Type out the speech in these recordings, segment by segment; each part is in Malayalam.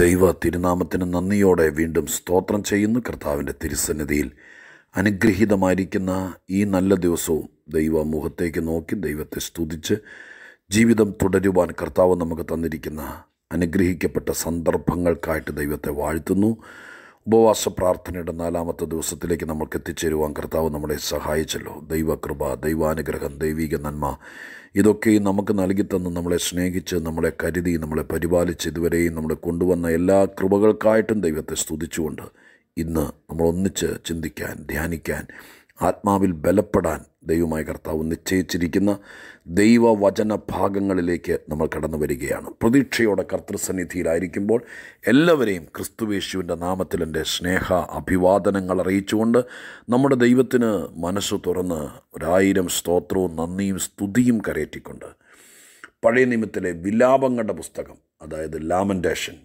ദൈവ തിരുനാമത്തിന് നന്ദിയോടെ വീണ്ടും സ്തോത്രം ചെയ്യുന്നു കർത്താവിന്റെ തിരുസന്നിധിയിൽ. അനുഗ്രഹീതമായിരിക്കുന്ന ഈ നല്ല ദിവസവും ദൈവ മുഖത്തേക്ക് നോക്കി ദൈവത്തെ സ്തുതിച്ച് ജീവിതം തുടരുവാൻ കർത്താവ് നമുക്ക് തന്നിരിക്കുന്ന അനുഗ്രഹിക്കപ്പെട്ട സന്ദർഭങ്ങൾക്കായിട്ട് ദൈവത്തെ വാഴ്ത്തുന്നു. ഉപവാസ പ്രാർത്ഥനയുടെ നാലാമത്തെ ദിവസത്തിലേക്ക് നമുക്ക് എത്തിച്ചേരുവാൻ കർത്താവ് നമ്മളെ സഹായിച്ചല്ലോ. ദൈവകൃപ ദൈവാനുഗ്രഹം ദൈവീക നന്മ ഇതൊക്കെ നമുക്ക് നൽകി തന്ന് നമ്മളെ സ്നേഹിച്ച് നമ്മളെ കരുതി നമ്മളെ പരിപാലിച്ച് ഇതുവരെയും നമ്മളെ കൊണ്ടുവന്ന എല്ലാ കൃപകൾക്കായിട്ടും ദൈവത്തെ സ്തുതിച്ചുകൊണ്ട് ഇന്ന് നമ്മൾ ഒന്നിച്ച് ചിന്തിക്കാൻ ധ്യാനിക്കാൻ ആത്മാവിൽ ബലപ്പെടാൻ ദൈവമായ കർത്താവ് നിശ്ചയിച്ചിരിക്കുന്ന ദൈവവചന ഭാഗങ്ങളിലേക്ക് നമ്മൾ കടന്നു വരികയാണ്. പ്രതീക്ഷയോടെ കർത്തൃസന്നിധിയിലായിരിക്കുമ്പോൾ എല്ലാവരെയും ക്രിസ്തുവേശുവിന്റെ നാമത്തിൽ എന്റെ സ്നേഹ അഭിവാദനങ്ങൾ അറിയിച്ചുകൊണ്ട് നമ്മുടെ ദൈവത്തിന് മനസ്സ് തുറന്ന് ഒരായിരം സ്തോത്രവും നന്ദിയും സ്തുതിയും കരയറ്റിക്കൊണ്ട് പഴയ നിയമത്തിലെ വിലാപങ്ങളുടെ പുസ്തകം അതായത് ലാമന്റേഷൻ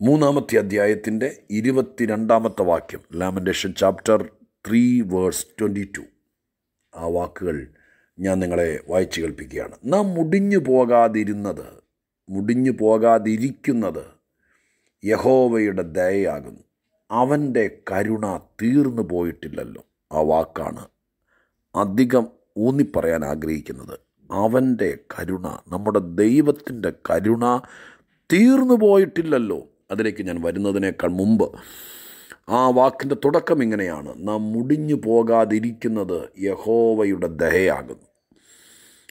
മൂന്നാമത്തെ അധ്യായത്തിന്റെ ഇരുപത്തിരണ്ടാമത്തെ വാക്യം lamentation chapter three verse twenty two ആ വാക്കുകൾ ഞാൻ നിങ്ങളെ വായിച്ചു കേൾപ്പിക്കുകയാണ്. നാം മുടിഞ്ഞു പോകാതിരുന്നത് മുടിഞ്ഞു പോകാതിരിക്കുന്നത് യഹോവയുടെ ദയയാകുന്നു. അവന്റെ കരുണ തീർന്നു പോയിട്ടില്ലല്ലോ. ആ വാക്കാണ് അധികം ഊന്നിപ്പറയാൻ ആഗ്രഹിക്കുന്നത്. അവന്റെ കരുണ നമ്മുടെ ദൈവത്തിന്റെ കരുണ തീർന്നു പോയിട്ടില്ലല്ലോ. അതിലേക്ക് ഞാൻ വരുന്നതിനേക്കാൾ മുമ്പ് ആ വാക്കിന്റെ തുടക്കം ഇങ്ങനെയാണ്. നാം മുടിഞ്ഞു പോകാതിരിക്കുന്നത് യഹോവയുടെ ദയയാകുന്നു.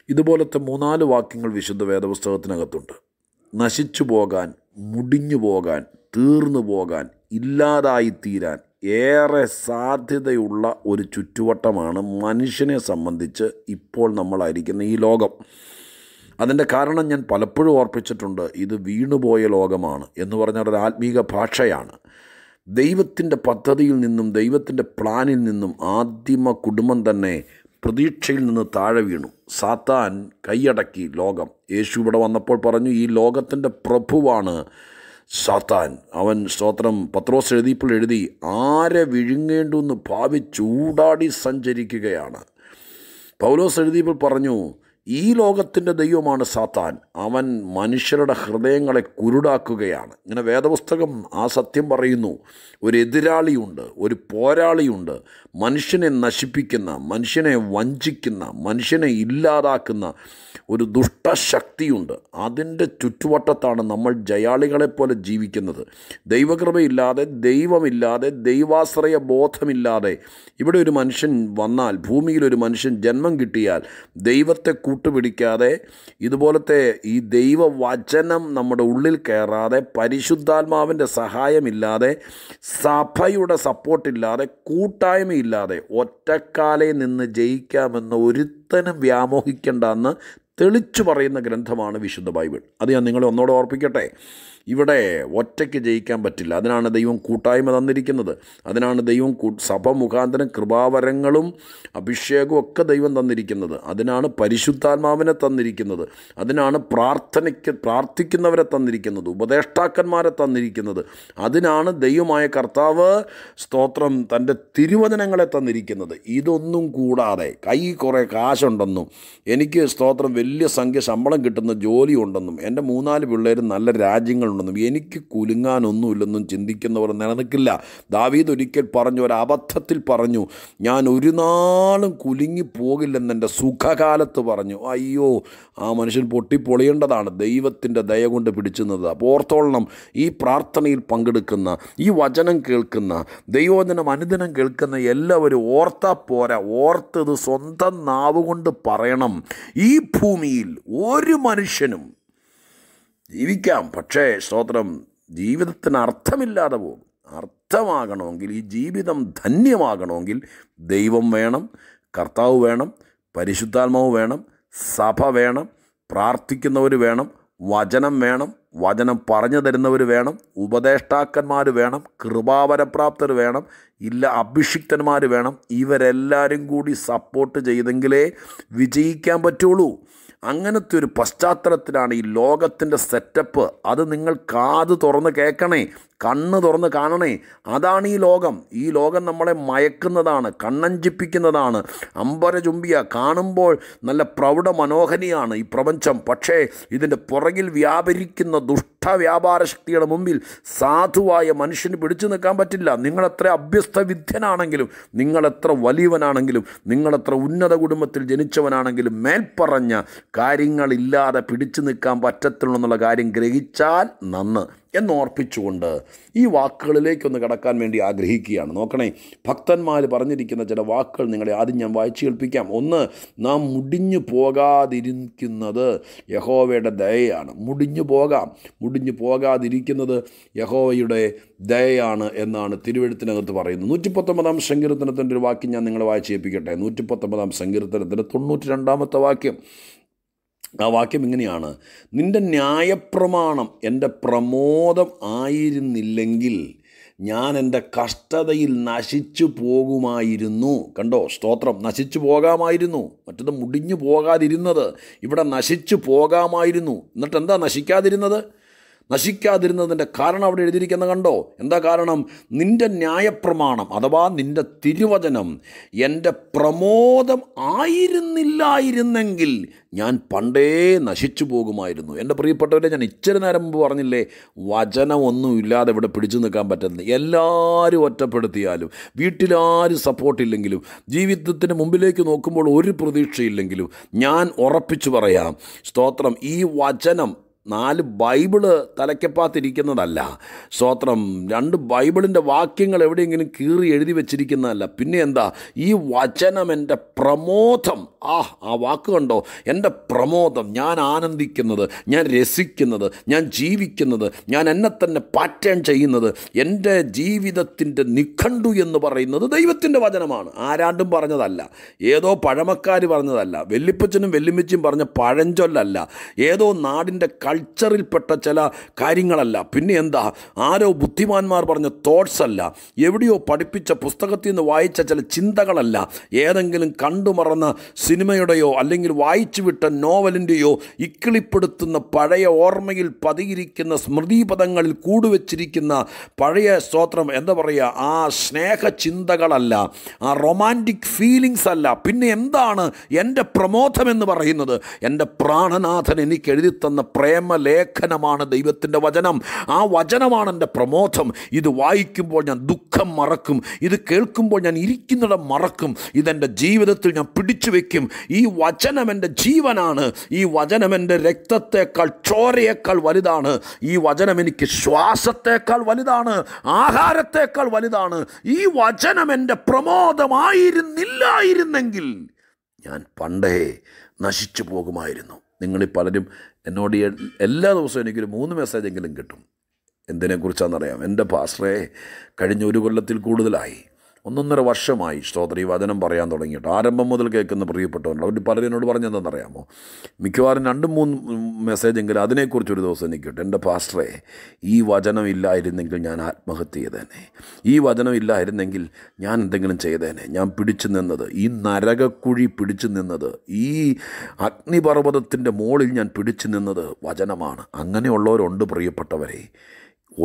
ഇതുപോലത്തെ മൂന്നാൽ വാക്യങ്ങൾ വിശുദ്ധ വേദപുസ്തകത്തിനകത്തുണ്ട്. നശിച്ചു പോകാൻ മുടിഞ്ഞു പോകാൻ തീർന്നു പോകാൻ ഇല്ലാതായിത്തീരാൻ ഏറെ സാധ്യതയുള്ള ഒരു ചുറ്റുവട്ടമാണ് മനുഷ്യനെ സംബന്ധിച്ച് ഇപ്പോൾ നമ്മളായിരിക്കുന്ന ഈ ലോകം. അതിന്റെ കാരണം ഞാൻ പലപ്പോഴും ഓർപ്പിച്ചിട്ടുണ്ട് ഇത് വീണുപോയ ലോകമാണ് എന്ന് പറഞ്ഞാൽ ഒരു ആത്മീക ഭാഷയാണ്. ദൈവത്തിന്റെ പദ്ധതിയിൽ നിന്നും ദൈവത്തിന്റെ പ്ലാനിൽ നിന്നും ആദിമ കുടുംബം തന്നെ പ്രതീക്ഷയിൽ നിന്ന് താഴെ വീണു. സാത്താൻ കൈയടക്കി ലോകം. യേശു ഇവിടെ വന്നപ്പോൾ പറഞ്ഞു ഈ ലോകത്തിന്റെ പ്രഭുവാണ് സാത്താൻ. അവൻ സ്തോത്രം പത്രോസ് എഴുതിയപ്പോൾ എഴുതി ആരെ വിഴുങ്ങേണ്ടുവെന്ന് ഭാവിച്ചൂടാടി സഞ്ചരിക്കുകയാണ്. പൗലോസ് എഴുതിയപ്പോൾ പറഞ്ഞു ഈ ലോകത്തിന്റെ ദൈവമാണ് സാത്താൻ. അവൻ മനുഷ്യരുടെ ഹൃദയങ്ങളെ കുരുടാക്കുകയാണ്. ഇങ്ങനെ വേദപുസ്തകം ആ സത്യം പറയുന്നു. ഒരു എതിരാളിയുണ്ട് ഒരു പോരാളിയുണ്ട്. മനുഷ്യനെ നശിപ്പിക്കുന്ന മനുഷ്യനെ വഞ്ചിക്കുന്ന മനുഷ്യനെ ഇല്ലാതാക്കുന്ന ഒരു ദുഷ്ടശക്തിയുണ്ട്. അതിന്റെ ചുറ്റുവട്ടത്താണ് നമ്മൾ ജയാളികളെപ്പോലെ ജീവിക്കുന്നത്. ദൈവകൃപയില്ലാതെ ദൈവമില്ലാതെ ദൈവാശ്രയ ബോധമില്ലാതെ ഇവിടെ ഒരു മനുഷ്യൻ വന്നാൽ ഭൂമിയിൽ ഒരു മനുഷ്യൻ ജന്മം കിട്ടിയാൽ ദൈവത്തെ കൂട്ടുപിടിക്കാതെ ഇതുപോലത്തെ ഈ ദൈവവചനം നമ്മുടെ ഉള്ളിൽ കയറാതെ പരിശുദ്ധാത്മാവിന്റെ സഹായമില്ലാതെ സഭയുടെ സപ്പോർട്ടില്ലാതെ കൂട്ടായ്മയില്ലാതെ ഒറ്റക്കാലെ നിന്ന് ജയിക്കാമെന്ന് ഒരുത്തനും വ്യാമോഹിക്കേണ്ടെന്ന് തെളിച്ചു പറയുന്ന ഗ്രന്ഥമാണ് വിശുദ്ധ ബൈബിൾ. അത് ഞാൻ നിങ്ങളെ ഒന്നോടെ ഓർപ്പിക്കട്ടെ. ഇവിടെ ഒറ്റയ്ക്ക് ജയിക്കാൻ പറ്റില്ല. അതിനാണ് ദൈവം കൂട്ടായ്മ തന്നിരിക്കുന്നത്. അതിനാണ് ദൈവം സഭ മുഖാന്തരം കൃപാവരങ്ങളും അഭിഷേകവും ഒക്കെ ദൈവം തന്നിരിക്കുന്നത്. അതിനാണ് പരിശുദ്ധാത്മാവിനെ തന്നിരിക്കുന്നത്. അതിനാണ് പ്രാർത്ഥനയ്ക്ക് പ്രാർത്ഥിക്കുന്നവരെ തന്നിരിക്കുന്നത്. ഉപദേഷ്ടാക്കന്മാരെ തന്നിരിക്കുന്നത്. അതിനാണ് ദൈവമായ കർത്താവ് സ്തോത്രം തന്റെ തിരുവചനങ്ങളെ തന്നിരിക്കുന്നത്. ഇതൊന്നും കൂടാതെ കൈ കുറേ കാശുണ്ടെന്നും എനിക്ക് സ്തോത്രം വലിയ സംഖ്യ ശമ്പളം കിട്ടുന്ന ജോലിയുണ്ടെന്നും എന്റെ മൂന്നാൽ പിള്ളേർ നല്ല രാജ്യങ്ങളുണ്ടെന്നും എനിക്ക് കുലുങ്ങാനൊന്നുമില്ലെന്നും ചിന്തിക്കുന്നവർ നിലനിൽക്കില്ല. ദാവീദ് ഒരിക്കൽ പറഞ്ഞു ഒരു അബദ്ധത്തിൽ പറഞ്ഞു ഞാൻ ഒരു നാളും കുലുങ്ങി പോകില്ലെന്ന് എന്റെ സുഖകാലത്ത് പറഞ്ഞു. അയ്യോ ആ മനുഷ്യൻ പൊട്ടിപ്പൊളിയേണ്ടതാണ്. ദൈവത്തിന്റെ ദയ കൊണ്ട് പിടിച്ചുന്നത്. അപ്പോൾ ഓർത്തോളണം ഈ പ്രാർത്ഥനയിൽ പങ്കെടുക്കുന്ന ഈ വചനം കേൾക്കുന്ന ദൈവോദനം അനുദിനം കേൾക്കുന്ന എല്ലാവരും ഓർത്താ പോരാ. ഓർത്തത് സ്വന്തം നാവ് കൊണ്ട് പറയണം. ഈ ഭൂമിയിൽ ഒരു മനുഷ്യനും ജീവിക്കാം. പക്ഷേ സ്തോത്രം ജീവിതത്തിന് അർത്ഥമില്ലാതെ പോകും. അർത്ഥമാകണമെങ്കിൽ ഈ ജീവിതം ധന്യമാകണമെങ്കിൽ ദൈവം വേണം കർത്താവ് വേണം പരിശുദ്ധാത്മാവ് വേണം സഭ വേണം പ്രാർത്ഥിക്കുന്നവർ വേണം വചനം വേണം വചനം പറഞ്ഞു തരുന്നവർ വേണം ഉപദേഷ്ടാക്കന്മാർ വേണം കൃപാവരപ്രാപ്തർ വേണം ഇല്ല അഭിഷിക്തന്മാർ വേണം. ഇവരെല്ലാവരും കൂടി സപ്പോർട്ട് ചെയ്തെങ്കിലേ വിജയിക്കാൻ പറ്റുള്ളൂ. അങ്ങനത്തെ ഒരു പശ്ചാത്തലത്തിലാണ് ഈ ലോകത്തിന്റെ സെറ്റപ്പ് അത് നിങ്ങൾ കാത് തുറന്ന് കേൾക്കണേ. കണ്ണ് തുറന്ന് കാണണേ. അതാണ് ഈ ലോകം. ഈ ലോകം നമ്മളെ മയക്കുന്നതാണ് കണ്ണഞ്ചിപ്പിക്കുന്നതാണ്. അമ്പരചുംബിയ കാണുമ്പോൾ നല്ല പ്രൗഢ മനോഹരിയാണ് ഈ പ്രപഞ്ചം. പക്ഷേ ഇതിന്റെ പുറകിൽ വ്യാപരിക്കുന്ന ദുഷ്ട വ്യാപാര ശക്തിയുടെ മുമ്പിൽ സാധുവായ മനുഷ്യന് പിടിച്ചു നിൽക്കാൻ പറ്റില്ല. നിങ്ങളെത്ര അഭ്യസ്ത വിദ്യനാണെങ്കിലും നിങ്ങളെത്ര വലിയവനാണെങ്കിലും നിങ്ങളെത്ര ഉന്നത കുടുംബത്തിൽ ജനിച്ചവനാണെങ്കിലും മേൽപ്പറഞ്ഞ കാര്യങ്ങളില്ലാതെ പിടിച്ചു നിൽക്കാൻ പറ്റത്തുള്ളൂ എന്നുള്ള കാര്യം ഗ്രഹിച്ചാൽ നന്ന്. എന്നോർപ്പിച്ചുകൊണ്ട് ഈ വാക്കുകളിലേക്കൊന്ന് കടക്കാൻ വേണ്ടി ആഗ്രഹിക്കുകയാണ്. നോക്കണേ ഭക്തന്മാർ പറഞ്ഞിരിക്കുന്ന ചില വാക്കുകൾ നിങ്ങളെ ആദ്യം ഞാൻ വായിച്ചു കേൾപ്പിക്കാം. ഒന്ന് നാം മുടിഞ്ഞു പോകാതിരിക്കുന്നത് യഹോവയുടെ ദയയാണ്. മുടിഞ്ഞു പോകാം. മുടിഞ്ഞു പോകാതിരിക്കുന്നത് യഹോവയുടെ ദയയാണ് എന്നാണ് തിരുവഴുത്തിനകത്ത് പറയുന്നത്. നൂറ്റി പത്തൊമ്പതാം സങ്കീർത്തനത്തിന്റെ ഒരു വാക്യം ഞാൻ നിങ്ങളെ വായിച്ചേൽപ്പിക്കട്ടെ നൂറ്റി പത്തൊമ്പതാം സങ്കീർത്തനത്തിന്റെ തൊണ്ണൂറ്റി രണ്ടാമത്തെ വാക്യം. ആ വാക്യം ഇങ്ങനെയാണ്. നിന്റെ ന്യായപ്രമാണം എന്റെ പ്രമോദം ആയിരുന്നില്ലെങ്കിൽ ഞാൻ എന്റെ കഷ്ടതയിൽ നശിച്ചു പോകുമായിരുന്നു. കണ്ടോ? സ്തോത്രം. നശിച്ചു പോകാമായിരുന്നു. മറ്റത് മുടിഞ്ഞു പോകാതിരുന്നത് ഇവിടെ നശിച്ചു പോകാമായിരുന്നു. എന്നിട്ട് എന്താ നശിക്കാതിരുന്നത്? നശിക്കാതിരുന്നതിന്റെ കാരണം അവിടെ എഴുതിയിരിക്കുന്ന കണ്ടോ? എന്താ കാരണം? നിന്റെ ന്യായപ്രമാണം അഥവാ നിന്റെ തിരുവചനം എന്റെ പ്രമോദം ആയിരുന്നില്ലായിരുന്നെങ്കിൽ ഞാൻ പണ്ടേ നശിച്ചു പോകുമായിരുന്നു. എന്റെ പ്രിയപ്പെട്ടവരെ ഞാൻ ഇച്ചിരി നേരം മുമ്പ് പറഞ്ഞില്ലേ വചനമൊന്നും ഇല്ലാതെ ഇവിടെ പിടിച്ചു നിൽക്കാൻ പറ്റുന്നത് എല്ലാവരും ഒറ്റപ്പെടുത്തിയാലും വീട്ടിലാരും സപ്പോർട്ടില്ലെങ്കിലും ജീവിതത്തിന് മുമ്പിലേക്ക് നോക്കുമ്പോൾ ഒരു പ്രതീക്ഷയില്ലെങ്കിലും ഞാൻ ഉറപ്പിച്ചു പറയാം സ്തോത്രം ഈ വചനം നാല് ബൈബിൾ തലയ്ക്കപ്പാത്തിരിക്കുന്നതല്ല. സ്തോത്രം. രണ്ട് ബൈബിളിന്റെ വാക്യങ്ങൾ എവിടെയെങ്കിലും കീറി എഴുതി വെച്ചിരിക്കുന്നതല്ല. പിന്നെ എന്താ? ഈ വചനം എന്റെ പ്രമോദം. ആ ആ വാക്ക് കണ്ടോ? എന്റെ പ്രമോദം. ഞാൻ ആനന്ദിക്കുന്നത് ഞാൻ രസിക്കുന്നത് ഞാൻ ജീവിക്കുന്നത് ഞാൻ എന്നെ തന്നെ പാറ്റേൺ ചെയ്യുന്നത് എന്റെ ജീവിതത്തിന്റെ നിഖണ്ഡു എന്ന് പറയുന്നത് ദൈവത്തിന്റെ വചനമാണ്. ആരാണ്ടും പറഞ്ഞതല്ല. ഏതോ പഴമക്കാർ പറഞ്ഞതല്ല. വെല്ലിപ്പച്ചനും വെല്ലുമിച്ചും പറഞ്ഞ പഴഞ്ചൊല്ലല്ല. ഏതോ നാടിന്റെ കൾച്ചറിൽപ്പെട്ട ചില കാര്യങ്ങളല്ല. പിന്നെ എന്താ? ആരോ ബുദ്ധിമാന്മാർ പറഞ്ഞ തോട്ട്സ് അല്ല എവിടെയോ പഠിപ്പിച്ച പുസ്തകത്തിൽ നിന്ന് വായിച്ച ചില ചിന്തകളല്ല. ഏതെങ്കിലും കണ്ടുമറന്ന സിനിമയുടെയോ അല്ലെങ്കിൽ വായിച്ചു വിട്ട നോവലിന്റെയോ ഇക്കിളിപ്പെടുത്തുന്ന പഴയ ഓർമ്മയിൽ പതിയിരിക്കുന്ന സ്മൃതിപദങ്ങളിൽ കൂടുവച്ചിരിക്കുന്ന പഴയ സ്തോത്രം എന്താ പറയുക? ആ സ്നേഹ ചിന്തകളല്ല ആ റൊമാന്റിക് ഫീലിങ്സ് അല്ല. പിന്നെ എന്താണ് എന്റെ പ്രമോദമെന്ന് പറയുന്നത്? എന്റെ പ്രാണനാഥൻ എനിക്ക് എഴുതി തന്ന പ്രേമലേഖനമാണ് ദൈവത്തിന്റെ വചനം. ആ വചനമാണ് എന്റെ പ്രമോദം. ഇത് വായിക്കുമ്പോൾ ഞാൻ ദുഃഖം മറക്കും. ഇത് കേൾക്കുമ്പോൾ ഞാൻ ഇരിക്കുന്നിടം മറക്കും. ഇതെന്റെ ജീവിതത്തിൽ ഞാൻ പിടിച്ചു വയ്ക്കും ഈ വചനം എന്റെ ജീവനാണ്. ഈ വചനം എന്റെ രക്തത്തേക്കാൾ ചോരയേക്കാൾ വലുതാണ്. ഈ വചനം എനിക്ക് ശ്വാസത്തേക്കാൾ വലുതാണ്. ആഹാരത്തേക്കാൾ വലുതാണ്. ഈ വചനം എന്റെ പ്രമോദമായിരുന്നില്ലായിരുന്നെങ്കിൽ ഞാൻ പണ്ടേ നശിച്ചു പോകുമായിരുന്നു നിങ്ങളിൽ പലരും എന്നോട് എല്ലാ ദിവസവും എനിക്കൊരു മൂന്ന് മെസ്സേജെങ്കിലും കിട്ടും. എന്തിനെക്കുറിച്ചാണെന്നറിയാം. എന്റെ പാസ്റ്ററെ കഴിഞ്ഞ ഒരു കൊല്ലത്തിൽ കൂടുതലായി. ഒന്നൊന്നര വർഷമായി സ്തോത്രം ഈ വചനം പറയാൻ തുടങ്ങിയിട്ട്. ആരംഭം മുതൽ കേൾക്കുന്ന പ്രിയപ്പെട്ടവരുണ്ട്. അവർ പലരും എന്നോട് പറഞ്ഞതെന്നറിയാമോ മിക്കവാറും രണ്ടും മൂന്ന് മെസ്സേജെങ്കിലും അതിനെക്കുറിച്ച് ഒരു ദിവസം എനിക്ക് കിട്ടും എന്റെ പാസ്റ്ററെ ഈ വചനം ഇല്ലായിരുന്നെങ്കിൽ ഞാൻ ആത്മഹത്യ ചെയ്തേനെ. ഈ വചനം ഇല്ലായിരുന്നെങ്കിൽ ഞാൻ എന്തെങ്കിലും ചെയ്തേനെ. ഞാൻ പിടിച്ചു നിന്നത് ഈ നരകക്കുഴി പിടിച്ചു നിന്നത് ഈ അഗ്നിപർവതത്തിന്റെ മുകളിൽ ഞാൻ പിടിച്ചു നിന്നത് വചനമാണ്. അങ്ങനെയുള്ളവരുണ്ട് പ്രിയപ്പെട്ടവരെ.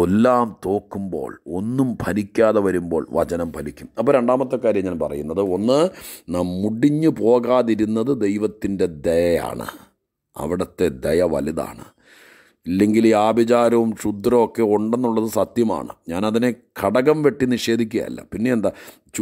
എല്ലാം തോക്കുമ്പോൾ ഒന്നും ഫലിക്കാതെ വരുമ്പോൾ വചനം ഫലിക്കും. അപ്പോൾ രണ്ടാമത്തെ കാര്യം ഞാൻ പറയുന്നത് ഒന്ന് നാം മുടിഞ്ഞു പോകാതിരുന്നത് ദൈവത്തിന്റെ ദയയാണ്. അവിടുത്തെ ദയ വലുതാണ്. ഇല്ലെങ്കിൽ ഈ ആഭിചാരവും ക്ഷുദ്രവും ഒക്കെ ഉണ്ടെന്നുള്ളത് സത്യമാണ്. ഞാനതിനെ ഘടകം വെട്ടി നിഷേധിക്കുകയല്ല. പിന്നെ എന്താ?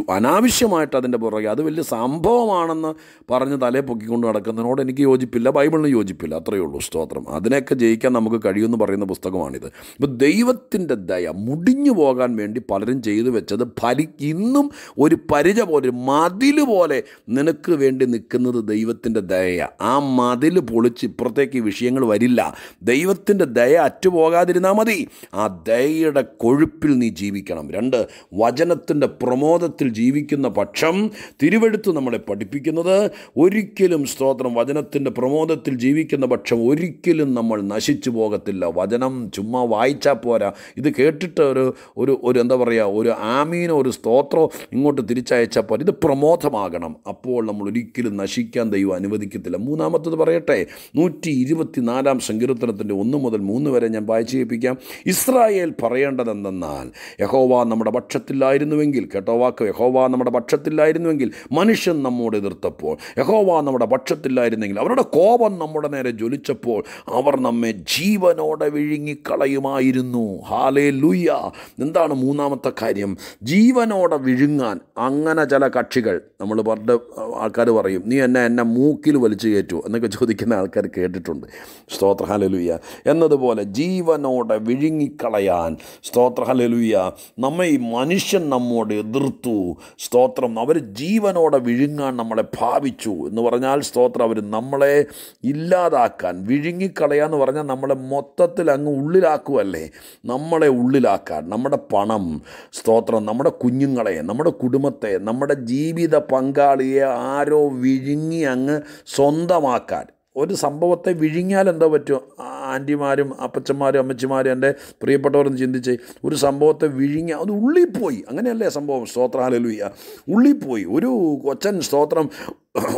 അനാവശ്യമായിട്ട് അതിന്റെ പുറകെ. അത് വലിയ സംഭവമാണെന്ന് പറഞ്ഞ് തലേ പൊക്കിക്കൊണ്ട് നടക്കുന്നതിനോട് എനിക്ക് യോജിപ്പില്ല ബൈബിളിന് യോജിപ്പില്ല. അത്രയേ ഉള്ളൂ സ്തോത്രം. അതിനെയൊക്കെ ജയിക്കാൻ നമുക്ക് കഴിയുമെന്ന് പറയുന്ന പുസ്തകമാണിത്. ഇപ്പോൾ ദൈവത്തിന്റെ ദയ മുടിഞ്ഞു പോകാൻ വേണ്ടി പലരും ചെയ്തു വെച്ചത് ഫലി ഇന്നും ഒരു പരിച പോലെ ഒരു മതിൽ പോലെ നിനക്ക് വേണ്ടി നിൽക്കുന്നത് ദൈവത്തിന്റെ ദയ ആ മതിൽ പൊളിച്ച് ഇപ്പുറത്തേക്ക് വിഷയങ്ങൾ വരില്ല. ദൈവത്തിന്റെ ദയ അറ്റുപോകാതിരുന്നാൽ മതി. ആ ദയയുടെ കൊഴുപ്പിൽ നീ ജീവിക്കണം. രണ്ട് വചനത്തിന്റെ പ്രമോദത്തിൽ പ്രമാണത്തിൽ ജീവിക്കുന്ന പക്ഷം തിരുവെടുത്ത് നമ്മളെ പഠിപ്പിക്കുന്നത്. ഒരിക്കലും സ്തോത്രം വചനത്തിന്റെ പ്രമോദത്തിൽ ജീവിക്കുന്ന പക്ഷം ഒരിക്കലും നമ്മൾ നശിച്ചു പോകത്തില്ല. വചനം ചുമ്മാ വായിച്ചാൽ പോരാ. ഇത് കേട്ടിട്ട് ഒരു ഒരു ഒരു എന്താ പറയുക ഒരു ആമീനോ ഒരു സ്തോത്രമോ ഇങ്ങോട്ട് തിരിച്ചയച്ചാൽ പോരാ. ഇത് പ്രമോദമാകണം. അപ്പോൾ നമ്മൾ ഒരിക്കലും നശിക്കാൻ ദൈവം അനുവദിക്കത്തില്ല. മൂന്നാമത്തത് പറയട്ടെ നൂറ്റി ഇരുപത്തിനാലാം സങ്കീർത്തനത്തിന്റെ ഒന്ന് മുതൽ മൂന്ന് വരെ ഞാൻ വായിച്ചു കേൾപ്പിക്കാം. ഇസ്രായേൽ പറയേണ്ടതെന്തെന്നാൽ യഹോവ നമ്മുടെ പക്ഷത്തില്ലായിരുന്നുവെങ്കിൽ കേട്ടോ വാക്ക് യഹോവ നമ്മുടെ പക്ഷത്തില്ലായിരുന്നുവെങ്കിൽ മനുഷ്യൻ നമ്മോട് എതിർത്തപ്പോൾ യഹോവ നമ്മുടെ പക്ഷത്തില്ലായിരുന്നെങ്കിൽ അവരുടെ കോപം നമ്മുടെ നേരെ ജ്വലിച്ചപ്പോൾ അവർ നമ്മെ ജീവനോടെ വിഴുങ്ങിക്കളയുമായിരുന്നു. ഹാലേ ലൂയ എന്താണ് മൂന്നാമത്തെ കാര്യം? ജീവനോടെ വിഴുങ്ങാൻ. അങ്ങനെ ചില കക്ഷികൾ നമ്മൾ പറഞ്ഞ ആൾക്കാർ പറയും നീ എന്നെ എന്നെ മൂക്കിൽ വലിച്ചു കയറ്റു എന്നൊക്കെ ചോദിക്കുന്ന ആൾക്കാർ കേട്ടിട്ടുണ്ട്. സ്തോത്ര ഹലലുയ്യ എന്നതുപോലെ ജീവനോടെ വിഴുങ്ങിക്കളയാൻ. സ്തോത്ര ഹലലുയ്യ നമ്മെ ഈ മനുഷ്യൻ നമ്മോട് എതിർത്തു. സ്തോത്രം. അവർ ജീവനോടെ വിഴുങ്ങാൻ നമ്മളെ ഭാവിച്ചു എന്ന് പറഞ്ഞാൽ സ്തോത്രം. അവർ നമ്മളെ ഇല്ലാതാക്കാൻ വിഴുങ്ങിക്കളയുക എന്ന് പറഞ്ഞാൽ നമ്മളെ മൊത്തത്തിൽ അങ്ങ് ഉള്ളിലാക്കുമല്ലേ നമ്മളെ ഉള്ളിലാക്കാൻ നമ്മുടെ പണം സ്തോത്രം നമ്മുടെ കുഞ്ഞുങ്ങളെ നമ്മുടെ കുടുംബത്തെ നമ്മുടെ ജീവിത പങ്കാളിയെ ആരോ വിഴുങ്ങി അങ്ങ് സ്വന്തമാക്കാൻ. ഒരു സംഭവത്തെ വിഴുങ്ങിയാൽ എന്താ പറ്റും? ആന്റിമാരും അപ്പച്ചന്മാരും അമ്മച്ചിമാരും എന്റെ പ്രിയപ്പെട്ടവരെന്ന് ചിന്തിച്ച് ഒരു സംഭവത്തെ വിഴുങ്ങി അത് ഉള്ളിൽ പോയി. അങ്ങനെയല്ലേ സംഭവം? സ്തോത്രാലലുയ്യ ഉള്ളിപ്പോയി ഒരു കൊച്ചൻ സ്തോത്രം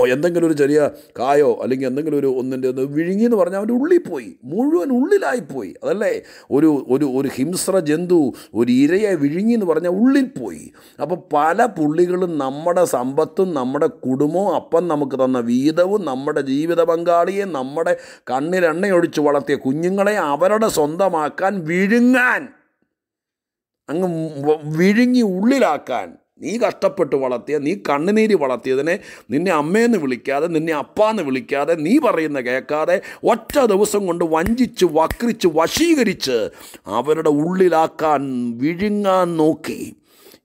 എന്തെങ്കിലും ഒരു ചെറിയ കായോ അല്ലെങ്കിൽ എന്തെങ്കിലും ഒരു ഒന്നിന്റെ ഒന്ന് വിഴുങ്ങി എന്ന് പറഞ്ഞാൽ അവന്റെ ഉള്ളിൽ പോയി മുഴുവൻ ഉള്ളിലായിപ്പോയി അതല്ലേ? ഒരു ഒരു ഒരു ഹിംസ്ര ജന്തു ഒരു ഇരയെ വിഴുങ്ങി എന്ന് പറഞ്ഞാൽ ഉള്ളിൽ പോയി. അപ്പോൾ പല പുള്ളികളും നമ്മുടെ സമ്പത്തും നമ്മുടെ കുടുംബവും അപ്പം നമുക്ക് തന്ന വീതവും നമ്മുടെ ജീവിത പങ്കാളിയെ നമ്മുടെ കണ്ണിലെണ്ണയൊഴിച്ച് വളർത്തിയ കുഞ്ഞുങ്ങളെ അവരുടെ സ്വന്തമാക്കാൻ വിഴുങ്ങാൻ അങ്ങ് വിഴുങ്ങി ഉള്ളിലാക്കാൻ നീ കഷ്ടപ്പെട്ട് വളർത്തിയ നീ കണ്ണുനീര് വളർത്തിയതിനെ നിന്നെ അമ്മയെന്ന് വിളിക്കാതെ നിന്നെ അപ്പാന്ന് വിളിക്കാതെ നീ പറയുന്ന കേൾക്കാതെ ഒറ്റ ദിവസം കൊണ്ട് വഞ്ചിച്ച് വക്രിച്ച് വശീകരിച്ച് അവരുടെ ഉള്ളിലാക്കാൻ വിഴുങ്ങാൻ നോക്കി.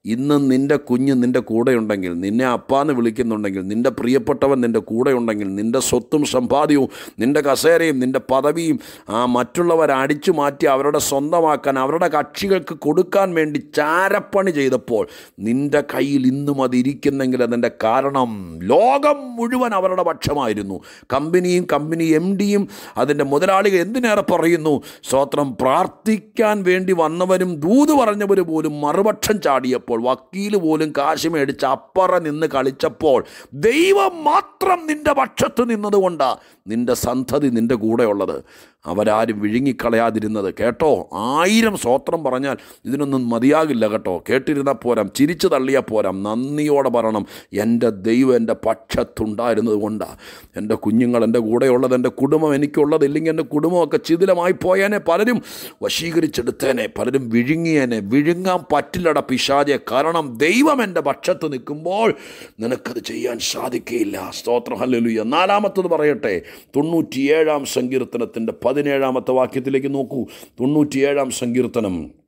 ഇന്ന് നിന്റെ കുഞ്ഞ് നിന്റെ കൂടെയുണ്ടെങ്കിൽ നിന്നെ അപ്പാന്ന് വിളിക്കുന്നുണ്ടെങ്കിൽ നിന്റെ പ്രിയപ്പെട്ടവൻ നിന്റെ കൂടെയുണ്ടെങ്കിൽ നിന്റെ സ്വത്തും സമ്പാദ്യവും നിന്റെ കസേരയും നിന്റെ പദവിയും ആ മറ്റുള്ളവർ അടിച്ചു മാറ്റി അവരുടെ സ്വന്തമാക്കാൻ അവരുടെ കക്ഷികൾക്ക് കൊടുക്കാൻ വേണ്ടി ചാരപ്പണി ചെയ്തപ്പോൾ നിന്റെ കയ്യിൽ ഇന്നും അതിരിക്കുന്നെങ്കിൽ അതിന്റെ കാരണം ലോകം മുഴുവൻ അവരുടെ പക്ഷമായിരുന്നു. കമ്പനിയും കമ്പനി എം ഡിയും അതിന്റെ മുതലാളികൾ എന്തിനേറെ പറയുന്നു? സ്വോത്രം പ്രാർത്ഥിക്കാൻ വേണ്ടി വന്നവരും ദൂത് പറഞ്ഞവർ പോലും മറുപക്ഷം ചാടിയപ്പോൾ വക്കീൽ പോലും കാശ് മേടിച്ച് അപ്പറ നിന്ന് കളിച്ചപ്പോൾ ദൈവം മാത്രം നിന്റെ പക്ഷത്ത് നിന്നതുകൊണ്ടാണ് നിന്റെ സന്തതി നിന്റെ കൂടെയുള്ളത്. അവരാരും വിഴുങ്ങിക്കളയാതിരുന്നത്. കേട്ടോ? ആയിരം സ്വോത്രം പറഞ്ഞാൽ ഇതിനൊന്നും മതിയാകില്ല കേട്ടോ. കേട്ടിരുന്ന പോരാം. ചിരിച്ചു തള്ളിയ പോരാം. നന്ദിയോടെ പറയണം. എന്റെ ദൈവം എന്റെ പക്ഷത്തുണ്ടായിരുന്നത് കൊണ്ടാണ് എന്റെ കുഞ്ഞുങ്ങൾ എന്റെ കൂടെയുള്ളത് എന്റെ കുടുംബം എനിക്കുള്ളത് ഇല്ലെങ്കിൽ എന്റെ കുടുംബമൊക്കെ ചിതിലമായി പോയേനെ. പലരും വശീകരിച്ചെടുത്തേനെ. പലരും വിഴുങ്ങിയേനെ. വിഴുങ്ങാൻ പറ്റില്ലട പിശാചെ. കാരണം ദൈവം എന്റെ പക്ഷത്ത് നിൽക്കുമ്പോൾ നിനക്കത് ചെയ്യാൻ സാധിക്കുകയില്ല സ്തോത്രം. ഹല്ലേലൂയ. നാലാമത്തത് പറയട്ടെ. തൊണ്ണൂറ്റിയേഴാം സങ്കീർത്തനത്തിന്റെ പതിനേഴാമത്തെ വാക്യത്തിലേക്ക് നോക്കൂ. തൊണ്ണൂറ്റിയേഴാം സങ്കീർത്തനം.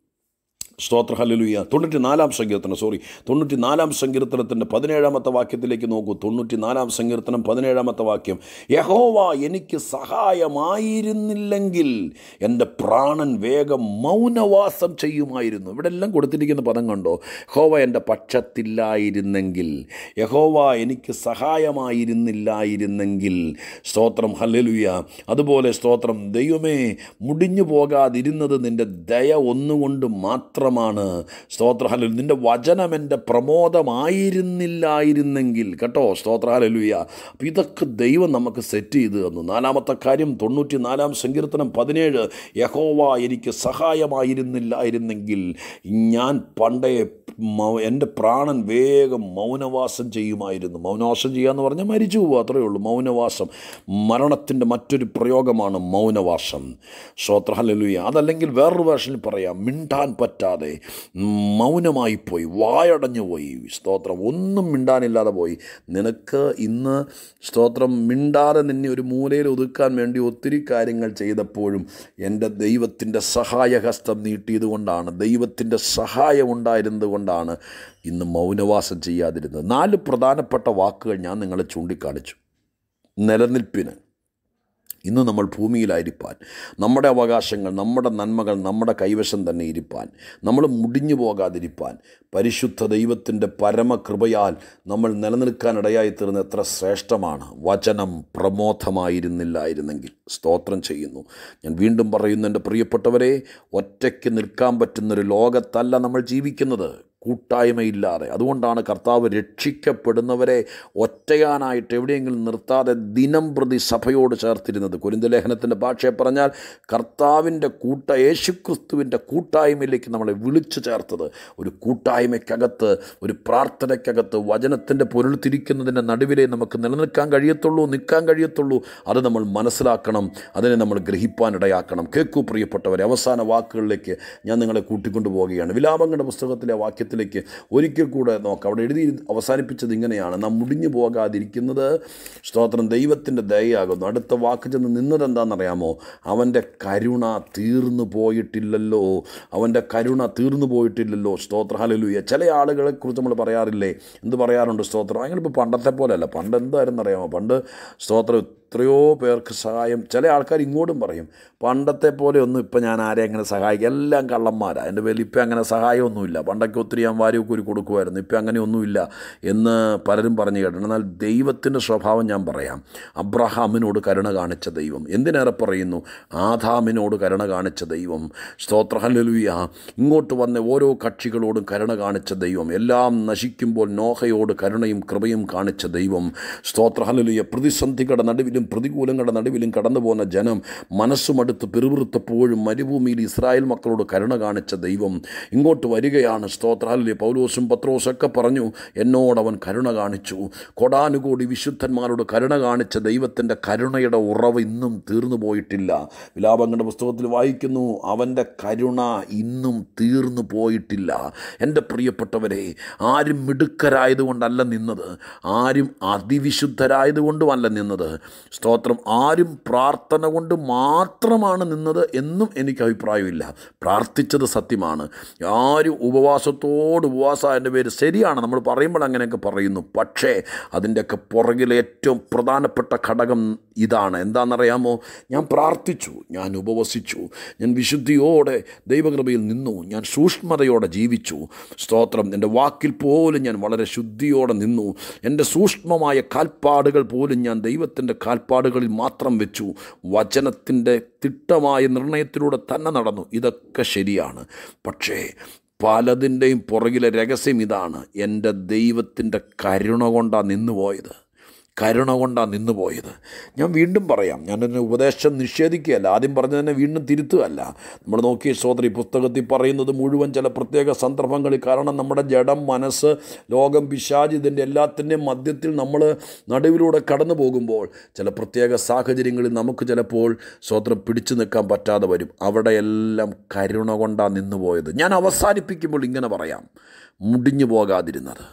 സ്തോത്ര ഹല്ലുയ തൊണ്ണൂറ്റി നാലാം സങ്കീർത്തനം സോറി തൊണ്ണൂറ്റി നാലാം സങ്കീർത്തനത്തിന്റെ പതിനേഴാമത്തെ വാക്യത്തിലേക്ക് നോക്കൂ. തൊണ്ണൂറ്റി നാലാം സങ്കീർത്തനം പതിനേഴാമത്തെ വാക്യം. യഹോവ എനിക്ക് സഹായമായിരുന്നില്ലെങ്കിൽ എന്റെ പ്രാണൻ വേഗം മൗനവാസം ചെയ്യുമായിരുന്നു. ഇവിടെ എല്ലാം കൊടുത്തിരിക്കുന്ന പദം കണ്ടോ? യഹോവ എന്റെ പക്ഷത്തില്ലായിരുന്നെങ്കിൽ യഹോവ എനിക്ക് സഹായമായിരുന്നില്ലായിരുന്നെങ്കിൽ. സ്തോത്രം ഹല്ലുയ അതുപോലെ സ്തോത്രം ദൈവമേ മുടിഞ്ഞു പോകാതിരുന്നത് നിന്റെ ദയ ഒന്നുകൊണ്ട് മാത്രം മാത്രമാണ്. സ്തോത്രഹലു നിന്റെ വചനം എന്റെ പ്രമോദമായിരുന്നില്ലായിരുന്നെങ്കിൽ കേട്ടോ? സ്തോത്രഹാലലുയ അപ്പം ഇതൊക്കെ ദൈവം നമുക്ക് സെറ്റ് ചെയ്ത് തന്നു. നാലാമത്തെ കാര്യം തൊണ്ണൂറ്റി നാലാം സങ്കീർത്തനം പതിനേഴ് യഹോവ എനിക്ക് സഹായമായിരുന്നില്ലായിരുന്നെങ്കിൽ ഞാൻ പണ്ടേ എന്റെ പ്രാണൻ വേഗം മൗനവാസം ചെയ്യുമായിരുന്നു. മൗനവാസം ചെയ്യുക എന്ന് പറഞ്ഞാൽ മരിച്ചു പോകുക അത്രയേ ഉള്ളൂ. മൗനവാസം മരണത്തിന്റെ മറ്റൊരു പ്രയോഗമാണ് മൗനവാസം. ശ്രോത്രഹലലുയ അതല്ലെങ്കിൽ വേറൊരു വേർഷനിൽ പറയാം മിണ്ടാൻ പറ്റാതെ മൗനമായി പോയി വായടഞ്ഞു പോയി. സ്തോത്രം ഒന്നും മിണ്ടാനില്ലാതെ പോയി. നിനക്ക് ഇന്ന് സ്തോത്രം മിണ്ടാതെ നിന്നെ ഒരു മൂലയിൽ ഒതുക്കാൻ വേണ്ടി ഒത്തിരി കാര്യങ്ങൾ ചെയ്തപ്പോഴും എന്റെ ദൈവത്തിന്റെ സഹായഹസ്തം നീട്ടിയതുകൊണ്ടാണ് ദൈവത്തിന്റെ സഹായം ഉണ്ടായിരുന്നത് കൊണ്ടാണ് ഇന്ന് മൗനവാസം ചെയ്യാതിരുന്നത്. നാല് പ്രധാനപ്പെട്ട വാക്കുകൾ ഞാൻ നിങ്ങളെ ചൂണ്ടിക്കാണിച്ചു. നിലനിൽപ്പിന്. ഇന്ന് നമ്മൾ ഭൂമിയിലായിരിക്കാൻ നമ്മുടെ അവകാശങ്ങൾ നമ്മുടെ നന്മകൾ നമ്മുടെ കൈവശം തന്നെ ഇരിപ്പാൻ നമ്മൾ മുടിഞ്ഞു പോകാതിരിപ്പാൻ പരിശുദ്ധ ദൈവത്തിന്റെ പരമകൃപയാൽ നമ്മൾ നിലനിൽക്കാനിടയായി തീർന്ന എത്ര ശ്രേഷ്ഠമാണ്. വചനം പ്രമോദമായിരുന്നില്ലായിരുന്നെങ്കിൽ. സ്തോത്രം ചെയ്യുന്നു. ഞാൻ വീണ്ടും പറയുന്നു എന്റെ പ്രിയപ്പെട്ടവരെ ഒറ്റയ്ക്ക് നിൽക്കാൻ പറ്റുന്നൊരു ലോകത്തല്ല നമ്മൾ ജീവിക്കുന്നത്. കൂട്ടായ്മയില്ലാതെ. അതുകൊണ്ടാണ് കർത്താവ് രക്ഷിക്കപ്പെടുന്നവരെ ഒറ്റയാനായിട്ട് എവിടെയെങ്കിലും നിർത്താതെ ദിനം പ്രതി സഭയോട് ചേർത്തിരുന്നത്. കുരിന്തലേഖനത്തിന്റെ ഭാഷയെ പറഞ്ഞാൽ കർത്താവിന്റെ കൂട്ട യേശുക്രിസ്തുവിന്റെ കൂട്ടായ്മയിലേക്ക് നമ്മളെ വിളിച്ചു ചേർത്തത്. ഒരു കൂട്ടായ്മയ്ക്കകത്ത് ഒരു പ്രാർത്ഥനയ്ക്കകത്ത് വചനത്തിന്റെ പൊരുൾ തിരിക്കുന്നതിന്റെ നടുവിലേ നമുക്ക് നിലനിൽക്കാൻ കഴിയത്തുള്ളൂ നിൽക്കാൻ കഴിയത്തുള്ളൂ. അത് നമ്മൾ മനസ്സിലാക്കണം അതിനെ നമ്മൾ ഗ്രഹിപ്പാനിടയാക്കണം. കേൾക്കൂ പ്രിയപ്പെട്ടവരെ അവസാന വാക്കുകളിലേക്ക് ഞാൻ നിങ്ങളെ കൂട്ടിക്കൊണ്ടു പോവുകയാണ് വിലാപങ്ങളുടെ പുസ്തകത്തിലെ വാക്യത്തിലേക്ക് ഒരിക്കൽ കൂടെ നോക്കാം. അവിടെ എഴുതി അവസാനിപ്പിച്ചത് ഇങ്ങനെയാണ്. നാം മുടിഞ്ഞു പോകാതിരിക്കുന്നത് സ്തോത്രം ദൈവത്തിന്റെ ദയയാകുന്നു. അടുത്ത വാക്ക് ചെന്ന് നിന്നതെന്താണെന്നറിയാമോ അവന്റെ കരുണ തീർന്നു പോയിട്ടില്ലല്ലോ. അവന്റെ കരുണ തീർന്നു പോയിട്ടില്ലല്ലോ. സ്തോത്ര. ഹലലൂയ ചില ആളുകളെ കുറിച്ച് നമ്മൾ പറയാറില്ലേ? എന്ത് പറയാറുണ്ട് സ്തോത്രം? അങ്ങനെ ഇപ്പോൾ പണ്ടത്തെ പോലെയല്ല പണ്ട് എന്തായിരുന്നു അറിയാമോ പണ്ട് സ്തോത്രം എത്രയോ പേർക്ക് സഹായം. ചില ആൾക്കാർ ഇങ്ങോട്ടും പറയും പണ്ടത്തെ പോലെ ഒന്നും ഇപ്പം ഞാൻ ആരെ അങ്ങനെ സഹായിക്കുക എല്ലാം കള്ളന്മാരാണ് എന്റെ പേരിൽ ഇപ്പം അങ്ങനെ സഹായമൊന്നുമില്ല. പണ്ടൊക്കെ ഒത്തിരി ഞാൻ വാരിയൊക്കെ ഒരു കൊടുക്കുമായിരുന്നു. ഇപ്പം അങ്ങനെയൊന്നുമില്ല എന്ന് പലരും പറഞ്ഞു കേട്ടിട്ടുണ്ട്. എന്നാൽ ദൈവത്തിന്റെ സ്വഭാവം ഞാൻ പറയാം. അബ്രഹാമിനോട് കരുണ കാണിച്ച ദൈവം. എന്തിനേറെ പറയുന്നു? ആദാമിനോട് കരുണ കാണിച്ച ദൈവം. സ്തോത്രഹല്ലുയ ഇങ്ങോട്ട് വന്ന ഓരോ കക്ഷികളോടും കരുണ കാണിച്ച ദൈവം. എല്ലാം നശിക്കുമ്പോൾ നോഹയോട് കരുണയും കൃപയും കാണിച്ച ദൈവം. സ്തോത്രഹല്ലുയ പ്രതിസന്ധികളുടെ നടുവിലും പ്രതികൂലങ്ങളുടെ നടുവിലും കടന്നു പോകുന്ന ജനം മനസ്സുമടുത്ത് പിറുപിറുത്തപ്പോഴും മരുഭൂമിയിൽ ഇസ്രായേൽ മക്കളോട് കരുണ കാണിച്ച ദൈവം ഇങ്ങോട്ട് വരികയാണ്. സ്തോത്രാലിലെ പൗലോസും പത്രോസൊക്കെ പറഞ്ഞു എന്നോടവൻ കരുണ കാണിച്ചു. കൊടാനുകൂടി വിശുദ്ധന്മാരോട് കരുണ കാണിച്ച ദൈവത്തിന്റെ കരുണയുടെ ഉറവ് ഇന്നും തീർന്നു പോയിട്ടില്ല. വിലാപങ്ങളുടെ പുസ്തകത്തിൽ വായിക്കുന്നു അവന്റെ കരുണ ഇന്നും തീർന്നു പോയിട്ടില്ല. എന്റെ പ്രിയപ്പെട്ടവരെ ആരും മിടുക്കരായതുകൊണ്ടല്ല നിന്നത്. ആരും അതിവിശുദ്ധരായതുകൊണ്ടുമല്ല നിന്നത്. സ്തോത്രം. ആരും പ്രാർത്ഥന കൊണ്ട് മാത്രമാണ് നിന്നത് എന്നും എനിക്ക് അഭിപ്രായമില്ല. പ്രാർത്ഥിച്ചത് സത്യമാണ്. ആരും ഉപവാസത്തോട് ഉപവാസം എന്റെ പേര് ശരിയാണ്. നമ്മൾ പറയുമ്പോൾ അങ്ങനെയൊക്കെ പറയുന്നു. പക്ഷേ അതിന്റെയൊക്കെ പുറകിലെ ഏറ്റവും പ്രധാനപ്പെട്ട ഘടകം ഇതാണ്. എന്താണെന്നറിയാമോ? ഞാൻ പ്രാർത്ഥിച്ചു ഞാൻ ഉപവസിച്ചു ഞാൻ വിശുദ്ധിയോടെ ദൈവകൃപയിൽ നിന്നു ഞാൻ സൂക്ഷ്മതയോടെ ജീവിച്ചു. സ്തോത്രം. എന്റെ വാക്കിൽ പോലും ഞാൻ വളരെ ശുദ്ധിയോടെ നിന്നു. എന്റെ സൂക്ഷ്മമായ കാൽപ്പാടുകൾ പോലും ഞാൻ ദൈവത്തിന്റെ കാൽപ്പാടുകളിൽ മാത്രം വെച്ചു. വചനത്തിന്റെ തിട്ടമായ നിർണയത്തിലൂടെ തന്നെ നടന്നു. ഇതൊക്കെ ശരിയാണ്. പക്ഷേ പലതിന്റെയും പുറകിലെ രഹസ്യം ഇതാണ്. എന്റെ ദൈവത്തിന്റെ കരുണ കൊണ്ടാണ് നിന്നുപോയത്. കരുണ കൊണ്ടാണ് നിന്നുപോയത്. ഞാൻ വീണ്ടും പറയാം ഞാനൊരു ഉപദേശം നിഷേധിക്കുകയല്ല ആദ്യം പറഞ്ഞതിനെ വീണ്ടും തിരുത്തുകയല്ല. നമ്മൾ നോക്കിയ സോദരി പുസ്തകത്തിൽ പറയുന്നത് മുഴുവൻ ചില പ്രത്യേക സന്ദർഭങ്ങളിൽ കാരണം നമ്മുടെ ജഡം മനസ്സ് ലോകം പിശാജ് ഇതിന്റെ എല്ലാത്തിന്റെയും മധ്യത്തിൽ നമ്മൾ നടുവിലൂടെ കടന്നു പോകുമ്പോൾ ചില പ്രത്യേക സാഹചര്യങ്ങളിൽ നമുക്ക് ചിലപ്പോൾ സ്വോത്രം പിടിച്ചു നിൽക്കാൻ പറ്റാതെ വരും. അവിടെയെല്ലാം കരുണ കൊണ്ടാണ് നിന്നുപോയത്. ഞാൻ അവസാനിപ്പിക്കുമ്പോൾ ഇങ്ങനെ പറയാം മുടിഞ്ഞു പോകാതിരുന്നത്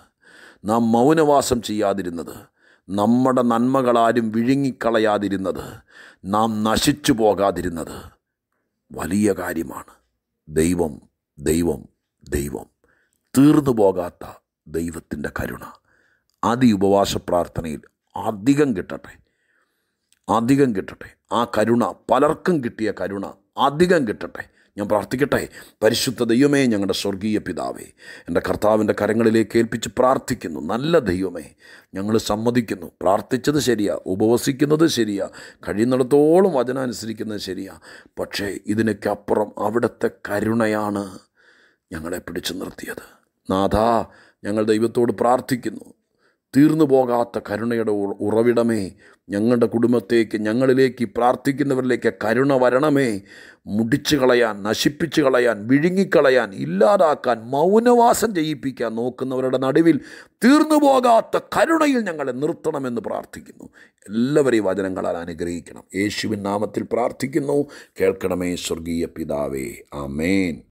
നാം മൗനവാസം ചെയ്യാതിരുന്നത് നമ്മുടെ നന്മകളാരും വിഴുങ്ങിക്കളയാതിരുന്നത് നാം നശിച്ചു പോകാതിരുന്നത് വലിയ കാര്യമാണ്. ദൈവം ദൈവം ദൈവം. തീർന്നു പോകാത്ത ദൈവത്തിന്റെ കരുണ. അതി ഉപവാസ പ്രാർത്ഥനയിൽ അധികം കിട്ടട്ടെ. അധികം കിട്ടട്ടെ. ആ കരുണ പലർക്കും കിട്ടിയ കരുണ അധികം കിട്ടട്ടെ. ഞാൻ പ്രാർത്ഥിക്കട്ടെ. പരിശുദ്ധ ദൈവമേ ഞങ്ങളുടെ സ്വർഗീയ പിതാവേ എന്റെ കർത്താവിന്റെ കരങ്ങളിലേക്ക് ഏൽപ്പിച്ച് പ്രാർത്ഥിക്കുന്നു. നല്ല ദൈവമേ ഞങ്ങൾ സമ്മതിക്കുന്നു. പ്രാർത്ഥിച്ചത് ശരിയാ ഉപവസിക്കുന്നത് ശരിയാ കഴിയുന്നിടത്തോളം വചനം അനുസരിക്കുന്നത് ശരിയാ. പക്ഷേ ഇതിനൊക്കെ അപ്പുറം അവിടുത്തെ കരുണയാണ് ഞങ്ങളെ പിടിച്ചു നിർത്തിയത്. നാഥാ ഞങ്ങൾ ദൈവത്തോട് പ്രാർത്ഥിക്കുന്നു. തീർന്നു പോകാത്ത കരുണയുടെ ഉറവിടമേ ഞങ്ങളുടെ കുടുംബത്തേക്ക് ഞങ്ങളിലേക്ക് പ്രാർത്ഥിക്കുന്നവരിലേക്ക് കരുണ വരണമേ. മുടിച്ചു കളയാൻ നശിപ്പിച്ചു കളയാൻ വിഴുങ്ങിക്കളയാൻ ഇല്ലാതാക്കാൻ മൗനവാസം ചെയ്യിപ്പിക്കാൻ നോക്കുന്നവരുടെ നടുവിൽ തീർന്നു പോകാത്ത കരുണയിൽ ഞങ്ങളെ നിർത്തണമെന്ന് പ്രാർത്ഥിക്കുന്നു. എല്ലാവരെയും വചനങ്ങളാൽ അനുഗ്രഹിക്കണം. യേശുവിൻ നാമത്തിൽ പ്രാർത്ഥിക്കുന്നു. കേൾക്കണമേ സ്വർഗീയ പിതാവേ. ആമേൻ.